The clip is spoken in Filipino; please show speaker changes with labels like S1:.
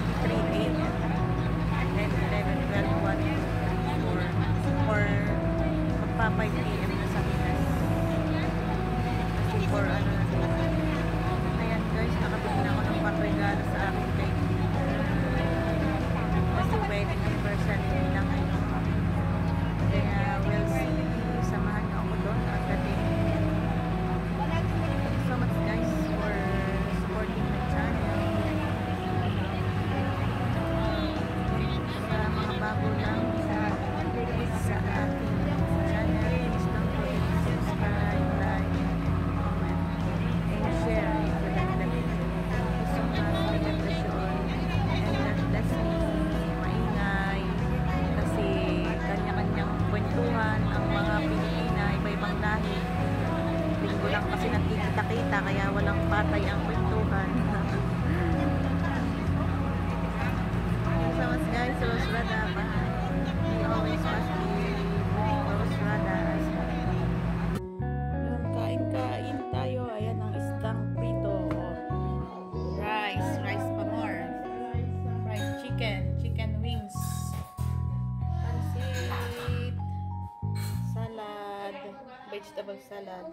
S1: 4 3 a.m. And then 11, 12, 1, 4, 4, magpa kita-kita kaya walang patay ang kwentuhan. So mas guys Rose Rada. Ba we always must be Rose ayan ang istang prito. Rice. Rice pa more. Fried chicken. Chicken wings. Pansit. Salad. Vegetable salad.